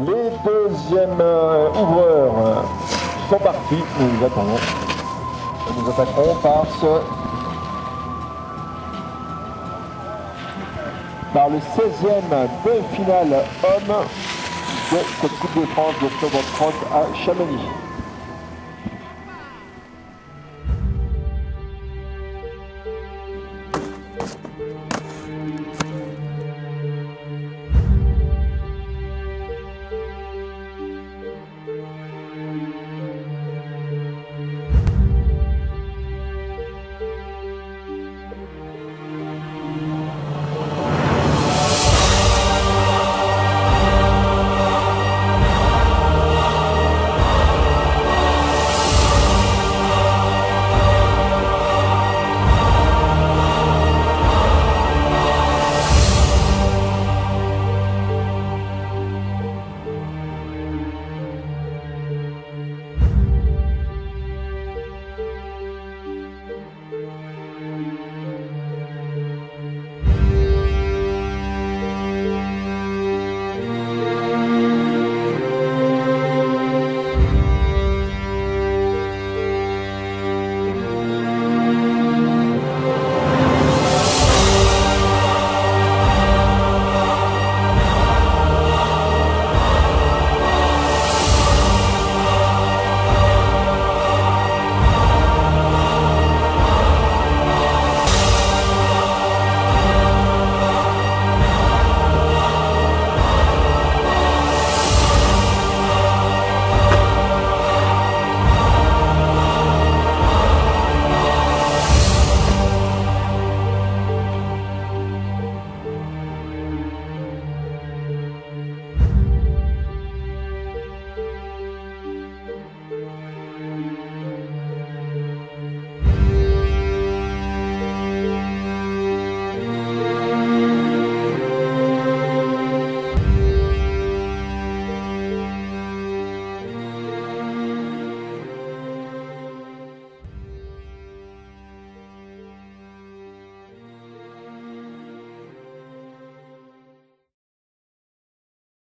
Les deuxièmes euh, ouvreurs euh, sont partis. Nous attendons. Nous attaquerons par par le 16e de finale homme de cette Coupe de France de snowboard cross à Chamonix.